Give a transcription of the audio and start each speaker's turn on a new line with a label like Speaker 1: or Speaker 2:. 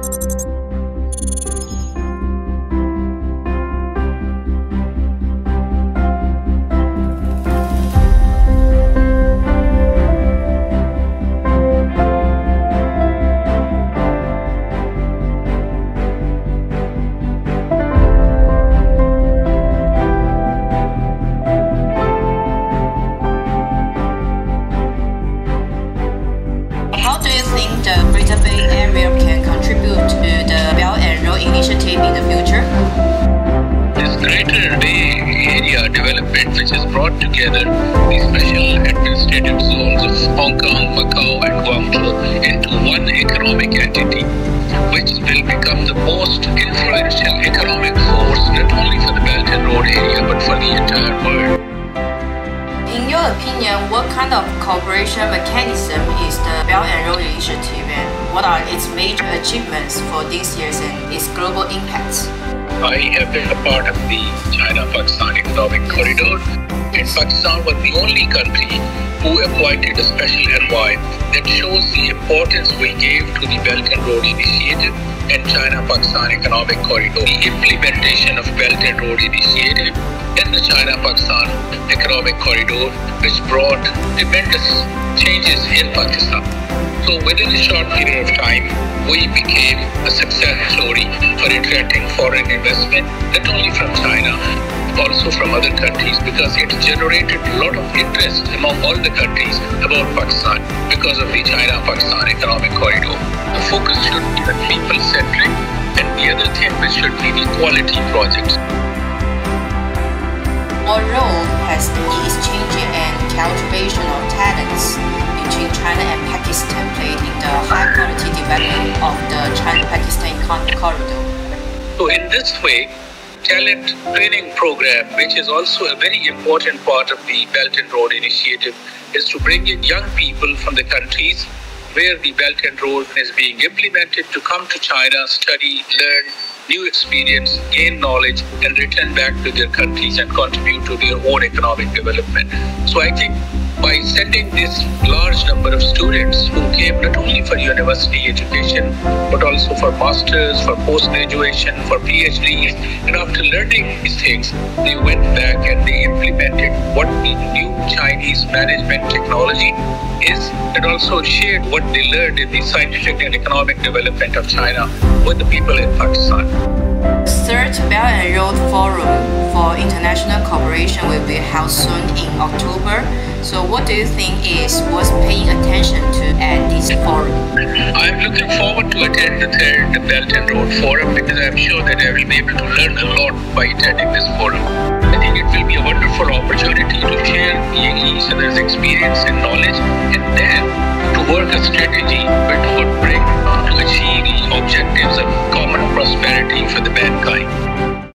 Speaker 1: How do you think the Greater Bay Area can to the Belt and Road Initiative in the future?
Speaker 2: This Greater Bay Area development, which has brought together the special administrative zones of Hong Kong, Macau, and Guangzhou into one economic entity, which will become the most influential economic force not only for the Belt and Road area but for the entire world.
Speaker 1: In your opinion, what kind of cooperation mechanism is the Belt and Road Initiative what are its major achievements for these years and its global impacts?
Speaker 2: I have been a part of the China-Pakistan Economic Corridor, and Pakistan was the only country who appointed a special envoy that shows the importance we gave to the Belt and Road Initiative and China-Pakistan Economic Corridor. The implementation of Belt and Road Initiative and the China-Pakistan Economic Corridor, which brought tremendous changes in Pakistan. So within a short period of time, we became a success story for attracting foreign investment, not only from China, also from other countries, because it generated a lot of interest among all the countries about Pakistan because of the China-Pakistan Economic Corridor. The focus should be the people-centric, and the other thing which should be the quality projects.
Speaker 1: What role has exchange and cultivation of talents between China and Pakistan played in the high quality development of the China-Pakistan Economic Corridor?
Speaker 2: So in this way, talent training program, which is also a very important part of the Belt and Road Initiative, is to bring in young people from the countries where the Belt and Road is being implemented to come to China, study, learn new experience, gain knowledge, and return back to their countries and contribute to their own economic development. So I think by sending this large number of students who came not only for university education but also for masters, for post graduation, for PhDs, and after learning these things, they went back and they implemented what the new Chinese management technology is, and also shared what they learned in the scientific and economic development of China with the people in Pakistan.
Speaker 1: International Cooperation will be held soon in October. So what do you think is worth paying attention to at this forum?
Speaker 2: I'm looking forward to attend the third Belt and Road Forum because I'm sure that I will be able to learn a lot by attending this forum. I think it will be a wonderful opportunity to share each other's experience and knowledge and then to work a strategy